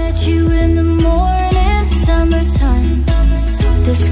met you in the morning, summertime. The sky.